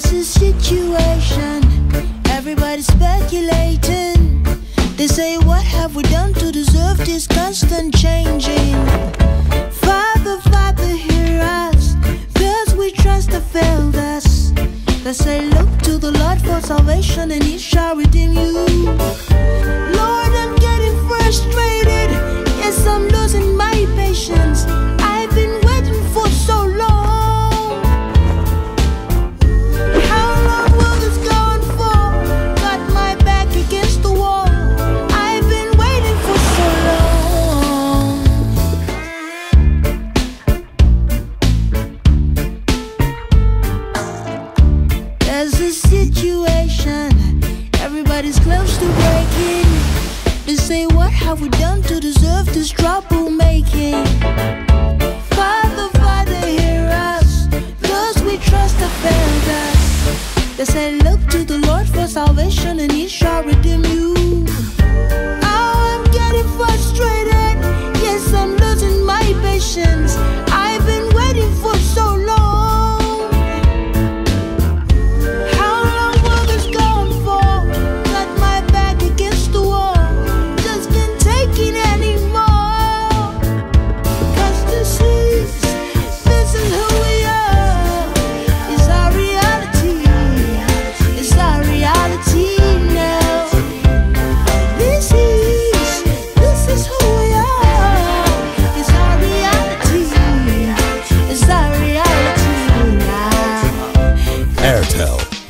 situation. Everybody's speculating. They say, What have we done to deserve this constant changing? Father, Father, hear us. Cause we trust the failed us. They say, Look to the Lord for salvation, and He shall redeem you. There's a situation, everybody's close to breaking. They say, What have we done to deserve this troublemaking? Father, Father, hear us, cause we trust the us. They say, Look to the Lord for salvation, and He shall redeem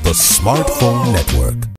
the Smartphone Network.